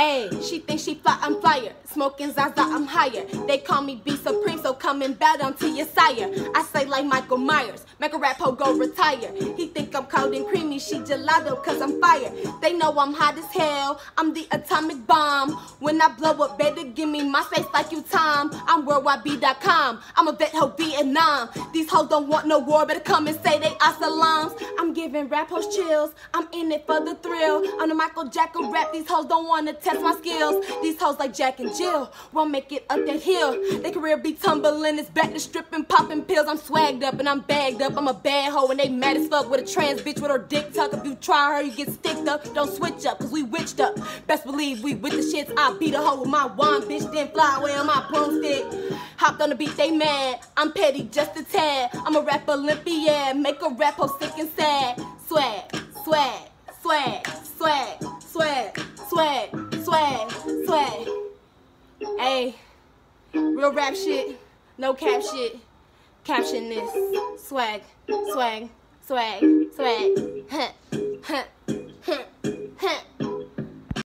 Ayy, she thinks she fly, I'm flyer. Smoking Zaza, I'm higher. They call me B Supreme, so come and bow down to your sire. I say like Michael Myers, make a rap ho go retire. He think I'm cold and creamy, she gelato cause I'm fire. They know I'm hot as hell, I'm the atomic bomb. When I blow up, better give me my space like you Tom. I'm worldwideb.com, I'm a vet ho Vietnam. These hoes don't want no war, better come and say they are salams. I'm giving rap hoes chills, I'm in it for the thrill. I'm the Michael Jackson rap, these hoes don't wanna test my skills. These hoes like Jack and Jill won't make it up that hill. Their career be tumbling, it's back to stripping, popping pills. I'm swagged up and I'm bagged up. I'm a bad hoe and they mad as fuck with a trans bitch with her dick tuck. If you try her, you get sticked up. Don't switch up, cause we witched up. Best believe we with the shits. I beat a hoe with my wand, bitch, then fly away on my broomstick. Hopped on the beat, they mad. I'm petty, just a tad. I'm a rap Olympiad, make a rap hoe sick and sad. Swag, swag, swag, swag, swag, swag, swag, swag. Hey, real rap shit, no cap shit. Caption this. Swag, swag, swag, swag. Huh, huh.